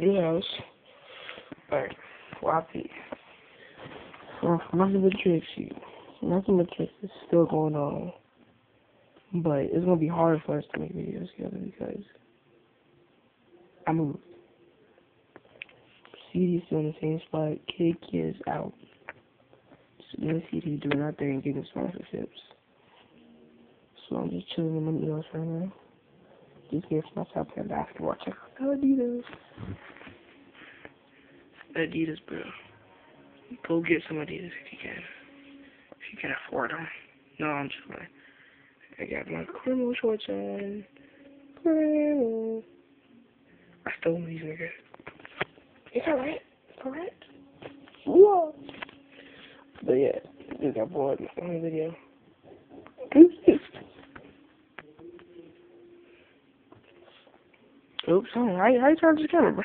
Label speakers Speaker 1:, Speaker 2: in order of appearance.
Speaker 1: Yes. Alright. Floppy. Well, nothing but tricks. Nothing but tricks is still going on. But it's gonna be hard for us to make videos together because I moved. CD's still in the same spot. Kid is out. So me and doing our and getting sponsorships. So I'm just chilling in my meals right now. Just here for myself playing basketball. Check out Adidas. Adidas, bro. Go get some Adidas if you can. If you can afford them. No, I'm just playing. I got my criminal shorts on. Criminal. I stole these niggas. It's alright. It's alright. Whoa. But yeah, just got bored on the video. Oops, how, how you turn this camera, bro?